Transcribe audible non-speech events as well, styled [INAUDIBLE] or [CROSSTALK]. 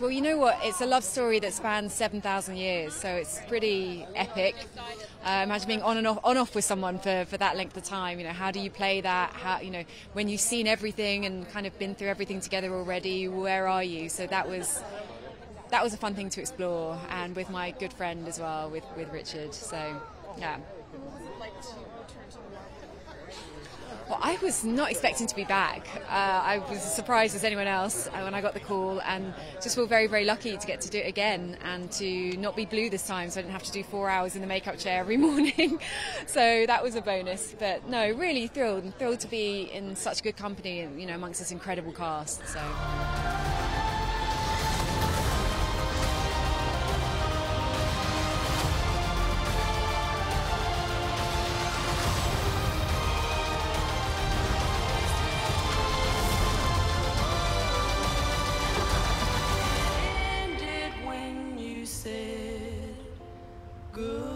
Well, you know what? It's a love story that spans 7,000 years, so it's pretty epic. Uh, imagine being on and off, on off with someone for, for that length of time. You know, how do you play that? How, you know, when you've seen everything and kind of been through everything together already, where are you? So that was that was a fun thing to explore, and with my good friend as well, with with Richard. So, yeah. I was not expecting to be back. Uh, I was as surprised as anyone else uh, when I got the call, and just feel very, very lucky to get to do it again and to not be blue this time, so I didn't have to do four hours in the makeup chair every [LAUGHS] morning. so that was a bonus. But no, really thrilled, and thrilled to be in such good company, you know, amongst this incredible cast. So. good.